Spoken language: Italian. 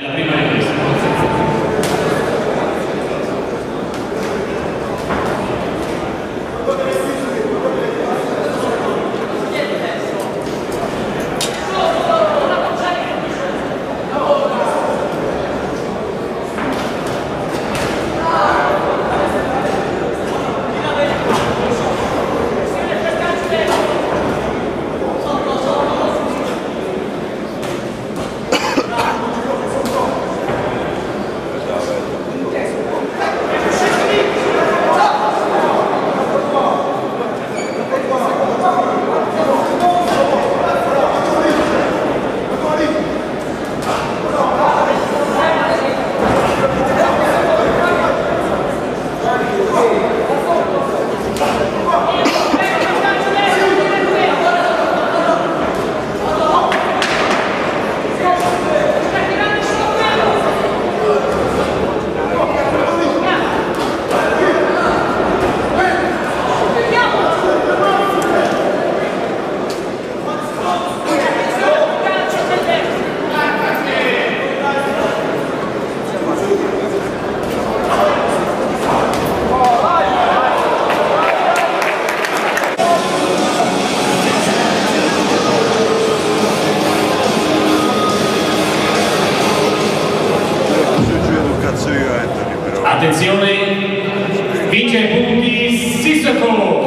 En la Attenzione, vince i punti Sissoko.